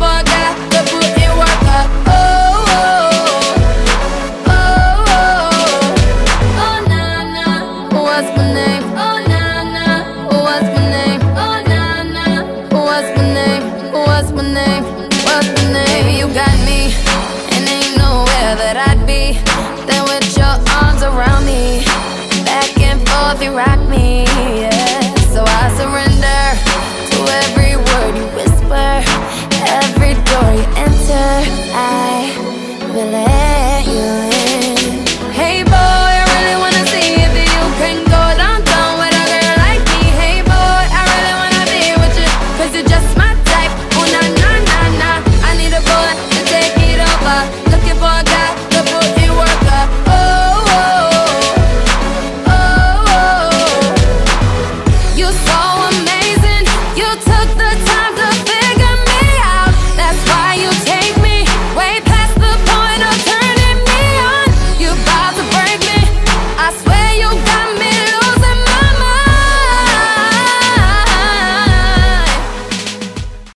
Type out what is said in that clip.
fuck